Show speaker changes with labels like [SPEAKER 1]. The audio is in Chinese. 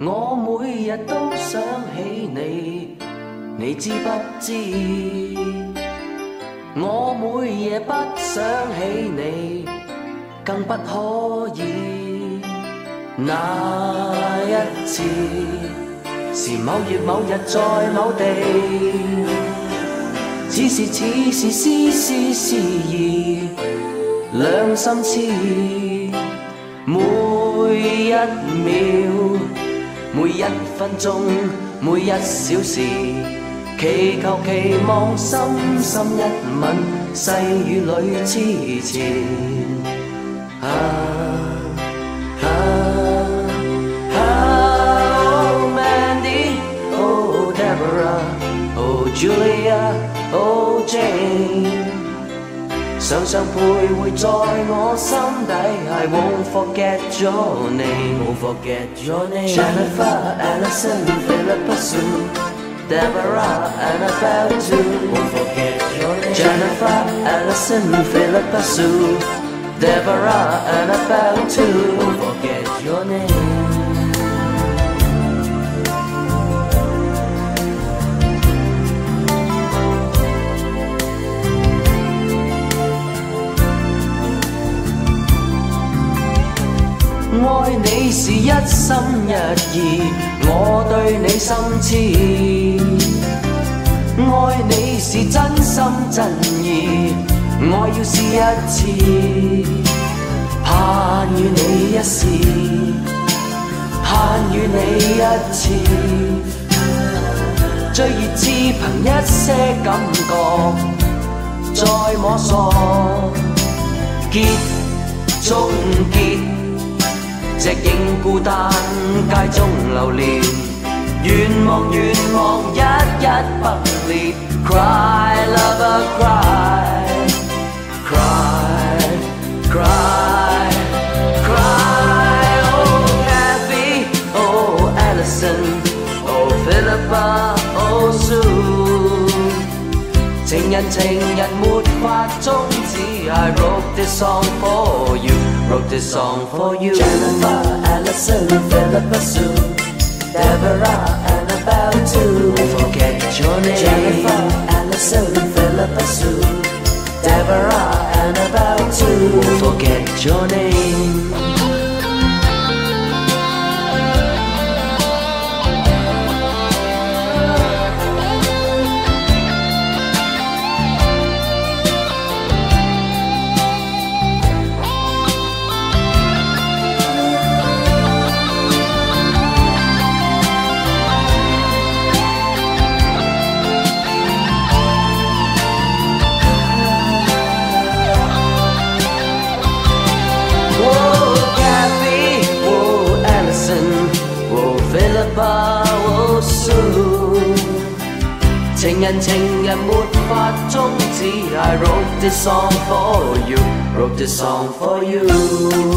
[SPEAKER 1] 我每日都想起你，你知不知？我每夜不想起你，更不可以。那一次是某月某日在某地，只是似是丝丝思意，两心痴。每一秒，每一分钟，每一小时，祈求期望，深深一吻，细雨里痴缠。啊啊啊！Oh Mandy, oh Deborah, oh Julia, oh Jane。常常徘徊在我心底，I won't forget your name, won't forget your name. Jennifer, Alison, Philippa Sue, Deborah, Annabelle too. Won't forget your name. Jennifer, Alison, Philippa Sue, Deborah, Annabelle too. Won't forget your name. 爱你是一心一意，我对你心痴。爱你是真心真意，我要试一次。盼与你一试，盼与你一次。最热只凭一些感觉，再摸索，结终结。 只影孤单街中流连，愿望愿望一一崩裂，Cry lover cry 人情人没法终止，I wrote this song for you。wrote this song for you. Jennifer, Alison, Philippa Sue, Deborah, Annabelle too. Won't forget your name. Jennifer, 情人情人没法终止，I wrote this song for you，wrote this song for you。